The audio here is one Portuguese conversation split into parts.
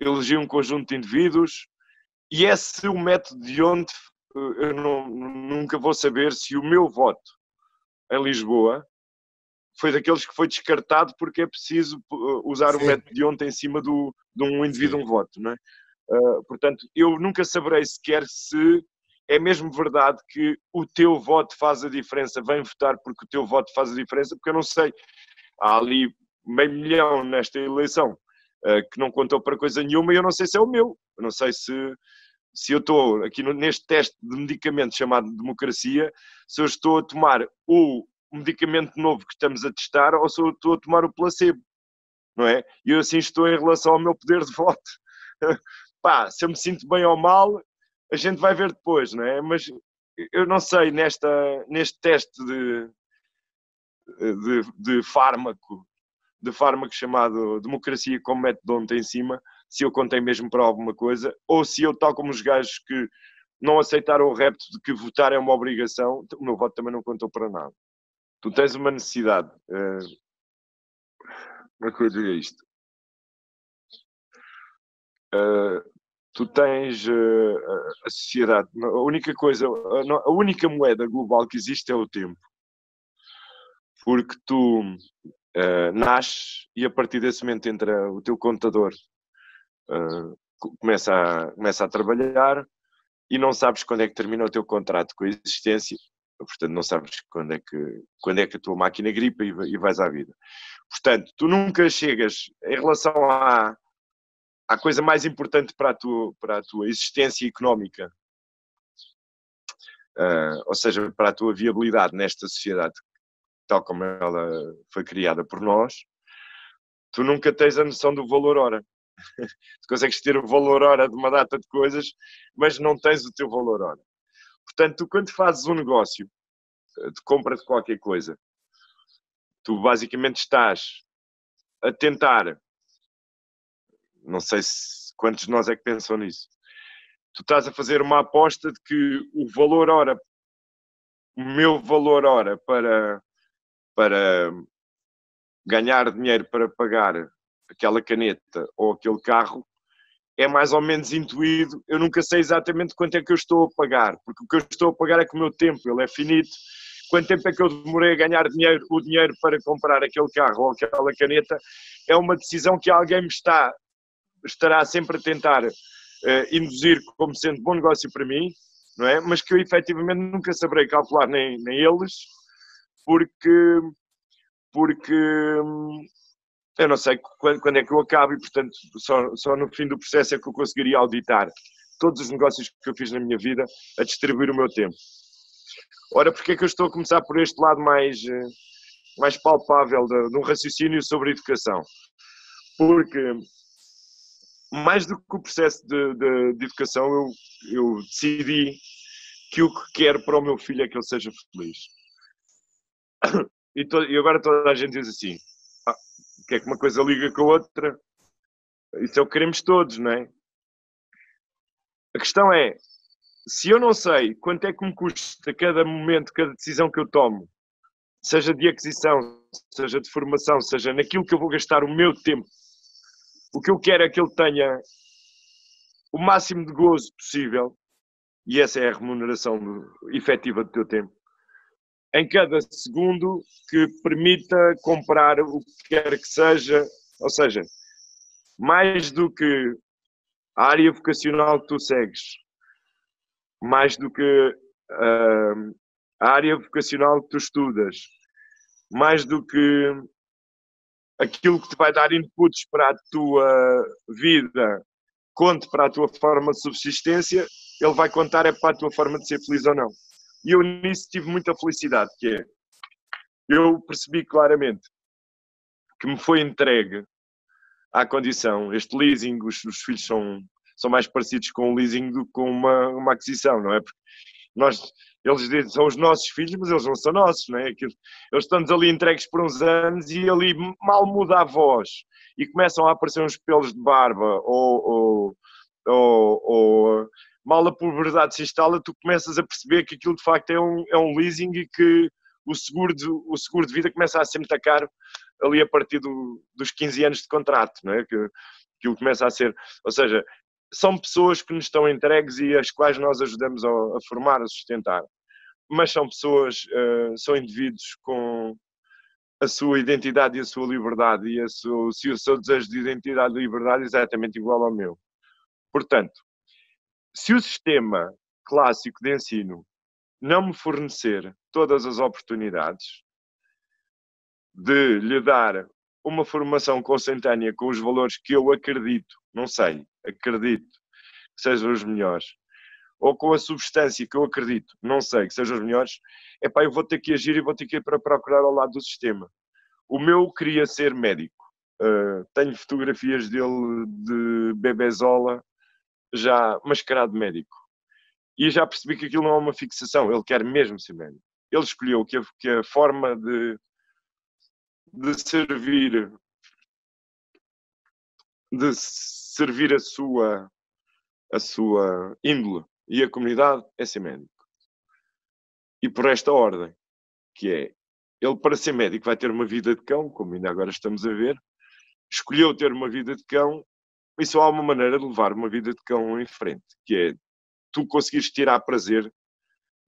elegi um conjunto de indivíduos e esse o método de onde eu não, nunca vou saber se o meu voto em Lisboa foi daqueles que foi descartado porque é preciso uh, usar Sim. o método de ontem em cima do, de um indivíduo, Sim. um voto, não é? Uh, portanto, eu nunca saberei sequer se é mesmo verdade que o teu voto faz a diferença, vem votar porque o teu voto faz a diferença, porque eu não sei, há ali meio milhão nesta eleição que não contou para coisa nenhuma e eu não sei se é o meu, eu não sei se, se eu estou aqui neste teste de medicamento chamado democracia, se eu estou a tomar o medicamento novo que estamos a testar ou se eu estou a tomar o placebo, não é? E eu assim estou em relação ao meu poder de voto. Pá, se eu me sinto bem ou mal, a gente vai ver depois, não é? Mas eu não sei, nesta, neste teste de, de, de fármaco, de fármaco chamado democracia como método ontem em cima, se eu contei mesmo para alguma coisa, ou se eu, tal como os gajos que não aceitaram o repto de que votar é uma obrigação, o meu voto também não contou para nada tu tens uma necessidade. Uh, é que eu diria isto? Uh, tu tens uh, a sociedade, a única coisa, a, única moeda global que existe é o tempo. Porque tu uh, nasces e a partir desse momento entra o teu contador, começa, a, começa a trabalhar e não sabes quando é que termina o teu contrato com a existência portanto não sabes quando é que, quando é que a tua máquina gripa e, e vais à vida. Portanto, tu nunca chegas em relação à, à coisa mais importante para a tua, para a tua existência económica, uh, ou seja, para a tua viabilidade nesta sociedade, tal como ela foi criada por nós, tu nunca tens a noção do valor hora. tu consegues ter o valor hora de uma data de coisas, mas não tens o teu valor hora. Portanto, tu quando fazes um negócio eh, de compra de qualquer coisa, tu basicamente estás a tentar, não sei se quantos de nós é que pensam nisso, tu estás a fazer uma aposta de que o valor hora, o meu valor hora para, para ganhar dinheiro para pagar aquela caneta ou aquele carro é mais ou menos intuído. Eu nunca sei exatamente quanto é que eu estou a pagar, porque o que eu estou a pagar é com o meu tempo, ele é finito. Quanto tempo é que eu demorei a ganhar dinheiro, o dinheiro para comprar aquele carro ou aquela caneta, é uma decisão que alguém me está, estará sempre a tentar uh, induzir como sendo bom negócio para mim, não é? Mas que eu efetivamente nunca saberei calcular nem, nem eles, porque, porque hum, eu não sei quando, quando, é que eu acabo e, portanto, só, só no fim do processo é que eu conseguiria auditar todos os negócios que eu fiz na minha vida a distribuir o meu tempo. Ora, porque é que eu estou a começar por este lado mais, eh, mais palpável de, de um raciocínio sobre educação? Porque, mais do que o processo de, de, de educação, eu, eu decidi que o que quero para o meu filho é que ele seja feliz. E, e agora toda a gente diz assim: que é que uma coisa liga com a outra. Isso é o que queremos todos, não é? A questão é, se eu não sei quanto é que me custa cada momento, cada decisão que eu tomo, seja de aquisição, seja de formação, seja naquilo que eu vou gastar o meu tempo, o que eu quero é que ele tenha o máximo de gozo possível, e essa é a remuneração efetiva do teu tempo em cada segundo que permita comprar o que quer que seja, ou seja, mais do que a área vocacional que tu segues, mais do que uh, a área vocacional que tu estudas, mais do que aquilo que te vai dar inputs para a tua vida, conte para a tua forma de subsistência, ele vai contar é para a tua forma de ser feliz ou não. E eu nisso tive muita felicidade, que é, eu percebi claramente que me foi entregue à condição, este leasing, os, os filhos são, são mais parecidos com um leasing do que com uma, uma aquisição, não é? Porque nós, eles são os nossos filhos, mas eles não são nossos, não é? Eles estão-nos ali entregues por uns anos e ali mal muda a voz e começam a aparecer uns pelos de barba ou, ou, ou, ou mal a puberdade se instala, tu começas a perceber que aquilo de facto é um, é um leasing e que o seguro, de, o seguro de vida começa a ser muito caro ali a partir do, dos 15 anos de contrato, não é? Que Aquilo começa a ser, ou seja, são pessoas que nos estão entregues e as quais nós ajudamos a, a formar, a sustentar. Mas são pessoas, uh, são indivíduos com a sua identidade e a sua liberdade e a sua, se o seu desejo de identidade e liberdade é exatamente igual ao meu. Portanto, se o sistema clássico de ensino não me fornecer todas as oportunidades de lhe dar uma formação consentânea com os valores que eu acredito, não sei, acredito que sejam os melhores, ou com a substância que eu acredito, não sei, que sejam os melhores, é pá, eu vou ter que agir e vou ter que ir para procurar ao lado do sistema. O meu queria ser médico. Uh, tenho fotografias dele de bebezola, já mascarado médico. E já percebi que aquilo não é uma fixação, ele quer mesmo ser médico. Ele escolheu que a, que a forma de, de servir de servir a sua a sua índole e a comunidade é ser médico. E por esta ordem, que é ele para ser médico vai ter uma vida de cão, como ainda agora estamos a ver, escolheu ter uma vida de cão só há uma maneira de levar uma vida de cão em frente, que é tu conseguires tirar prazer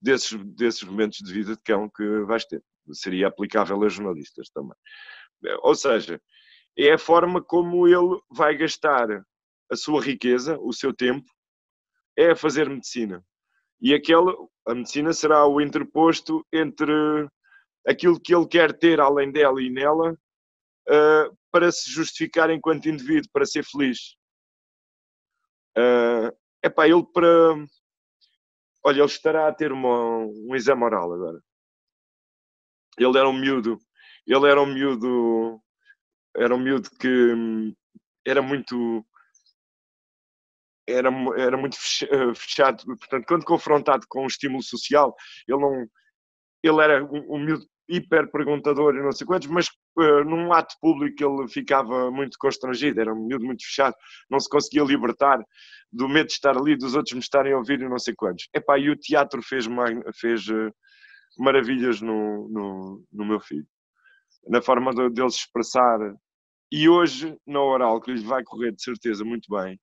desses, desses momentos de vida de cão que vais ter. Seria aplicável a jornalistas também. Ou seja, é a forma como ele vai gastar a sua riqueza, o seu tempo, é a fazer medicina. E aquela, a medicina será o interposto entre aquilo que ele quer ter além dela e nela uh, para se justificar enquanto indivíduo, para ser feliz. Uh, epá, ele para. Olha, ele estará a ter uma, um exame oral agora. Ele era um miúdo. Ele era um miúdo. Era um miúdo que hum, era muito era, era muito eh, fechado, portanto, quando confrontado com um estímulo social, ele não, ele era um, um miúdo hiper perguntador e não sei quantos, mas uh, num ato público ele ficava muito constrangido, era um miúdo muito fechado, não se conseguia libertar do medo de estar ali, dos outros me estarem a ouvir e não sei quantos. Epá, e o teatro fez, fez uh, maravilhas no, no, no, meu filho, na forma de, dele se expressar. E hoje, na oral, que lhe vai correr de certeza muito bem,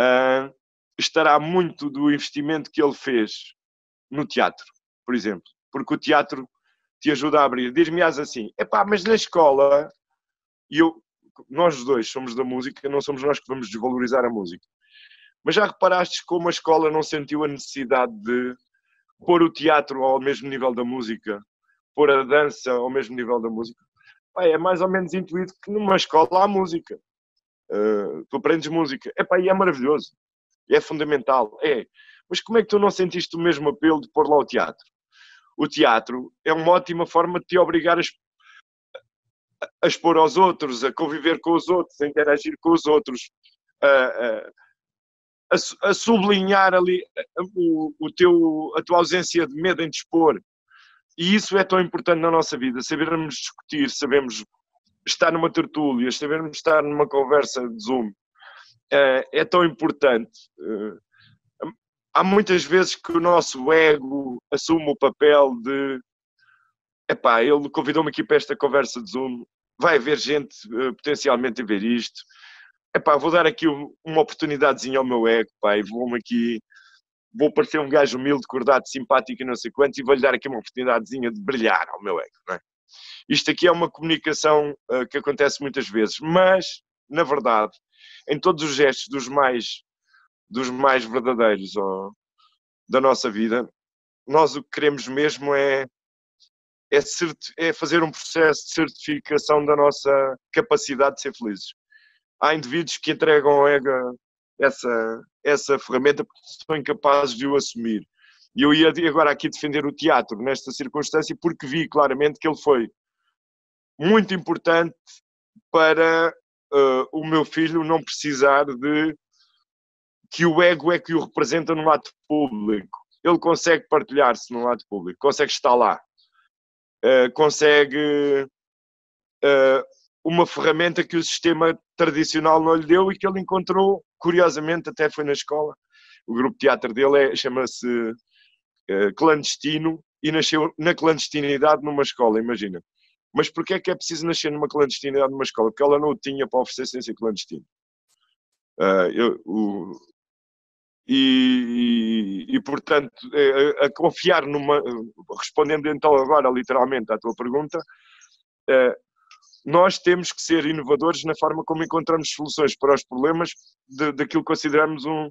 uh, estará muito do investimento que ele fez no teatro, por exemplo. Porque o teatro te ajuda a abrir. Diz-me assim, epá, mas na escola, e eu, nós dois somos da música, não somos nós que vamos desvalorizar a música. Mas já reparaste como a escola não sentiu a necessidade de pôr o teatro ao mesmo nível da música, pôr a dança ao mesmo nível da música? é mais ou menos intuído que numa escola há música. Uh, tu aprendes música. Epá, e é maravilhoso. É fundamental. É. Mas como é que tu não sentiste o mesmo apelo de pôr lá o teatro? O teatro é uma ótima forma de te obrigar a, a expor aos outros, a conviver com os outros, a interagir com os outros, a, a, a sublinhar ali o, o, teu, a tua ausência de medo em dispor. E isso é tão importante na nossa vida, sabermos discutir, sabemos estar numa tertúlia, sabermos estar numa conversa de Zoom. É, é tão importante. Há muitas vezes que o nosso ego assume o papel de epá, ele convidou-me aqui para esta conversa de Zoom, vai haver gente uh, potencialmente a ver isto, epá, vou dar aqui uma oportunidadezinha ao meu ego, pá, e vou-me aqui, vou parecer um gajo humilde, cordado, simpático e não sei quanto, e vou-lhe dar aqui uma oportunidadezinha de brilhar ao meu ego, é? Isto aqui é uma comunicação uh, que acontece muitas vezes, mas, na verdade, em todos os gestos dos mais dos mais verdadeiros da nossa vida, nós o que queremos mesmo é, é, é, fazer um processo de certificação da nossa capacidade de ser felizes. Há indivíduos que entregam ao ego essa, essa ferramenta porque são incapazes de o assumir. E eu ia agora aqui defender o teatro nesta circunstância porque vi claramente que ele foi muito importante para uh, o meu filho não precisar de que o ego é que o representa no ato público. Ele consegue partilhar-se no ato público, consegue estar lá, uh, consegue uh, uma ferramenta que o sistema tradicional não lhe deu e que ele encontrou, curiosamente, até foi na escola. O grupo de teatro dele é, chama-se uh, Clandestino e nasceu na clandestinidade numa escola, imagina. Mas porquê é que é preciso nascer numa clandestinidade numa escola? Porque ela não o tinha para oferecer sem ser clandestino. Uh, eu, o, e, e, portanto, a, a, confiar numa. Respondendo então agora literalmente à tua pergunta, uh, nós temos que ser inovadores na forma como encontramos soluções para os problemas daquilo que consideramos um,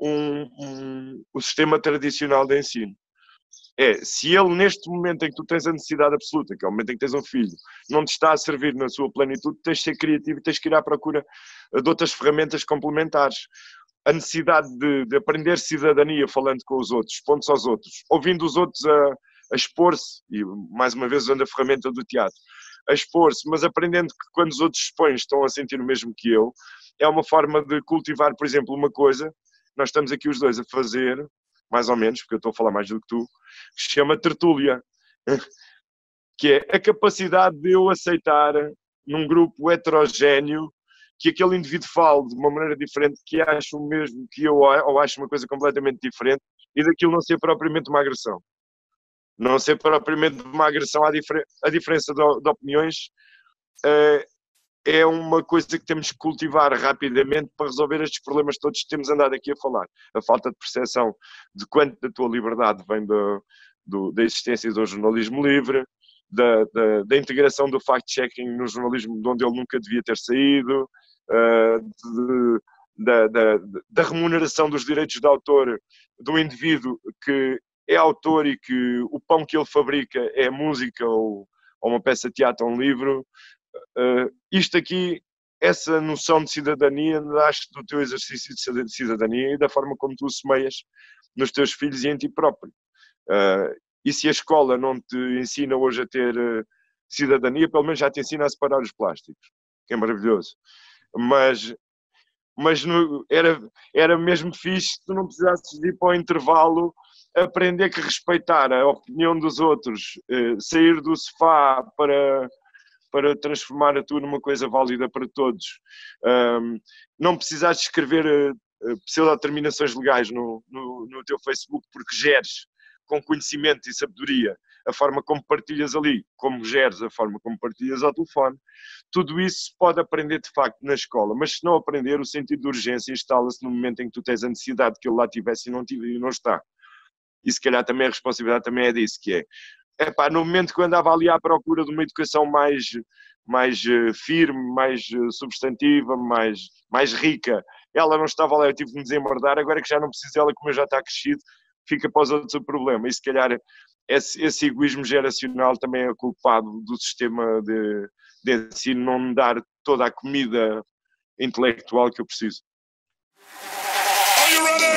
um, um, o sistema tradicional de ensino. É, se ele neste momento em que tu tens a necessidade absoluta, que é o momento em que tens um filho, não te está a servir na sua plenitude, tens de ser criativo e tens que ir à procura de outras ferramentas complementares. A necessidade de, de aprender cidadania falando com os outros, pontos aos outros, ouvindo os outros a, a expor-se, e mais uma vez usando a ferramenta do teatro, a expor-se, mas aprendendo que quando os outros expõem estão a sentir o mesmo que eu, é uma forma de cultivar, por exemplo, uma coisa nós estamos aqui os dois a fazer, mais ou menos, porque eu estou a falar mais do que tu, que se chama tertúlia, que é a capacidade de eu aceitar num grupo heterogéneo que aquele indivíduo fale de uma maneira diferente, que acha o mesmo que eu, ou acha uma coisa completamente diferente, e daquilo não ser propriamente uma agressão. Não ser propriamente uma agressão à, difer diferença de, de opiniões uh, é uma coisa que temos que cultivar rapidamente para resolver estes problemas todos que temos andado aqui a falar. A falta de percepção de quanto da tua liberdade vem do, do, da existência do jornalismo livre, da, da, da integração do fact-checking no jornalismo de onde ele nunca devia ter saído, uh, de, da, da, da, remuneração dos direitos de autor do indivíduo que é autor e que o pão que ele fabrica é música ou, ou uma peça de teatro ou um livro, Uh, isto aqui, essa noção de cidadania, nasce do teu exercício de cidadania e da forma como tu semeias nos teus filhos e em ti próprio. Uh, e se a escola não te ensina hoje a ter uh, cidadania, pelo menos já te ensina a separar os plásticos, que é maravilhoso. Mas, mas no, era, era mesmo fixe se tu não precisasses ir para o intervalo aprender que respeitar a opinião dos outros, uh, sair do sofá para para transformar a tua numa coisa válida para todos. Um, não precisas escrever uh, pseudo-determinações legais no, no, no teu Facebook porque geres com conhecimento e sabedoria a forma como partilhas ali, como geres a forma como partilhas ao telefone. Tudo isso pode aprender de facto na escola, mas se não aprender, o sentido de urgência instala-se no momento em que tu tens a necessidade que ele lá tivesse e não, tive, e não está. E se calhar também a responsabilidade também é disso, que é epá, no momento que eu andava ali à procura de uma educação mais, mais uh, firme, mais uh, substantiva, mais, mais rica, ela não estava lá, eu tive de me desembardar, agora que já não preciso dela, como eu já está crescido, fica para os outros o problema. E se calhar esse, esse egoísmo geracional também é culpado do sistema de, de ensino não me dar toda a comida intelectual que eu preciso. Are you ready?